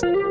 Show.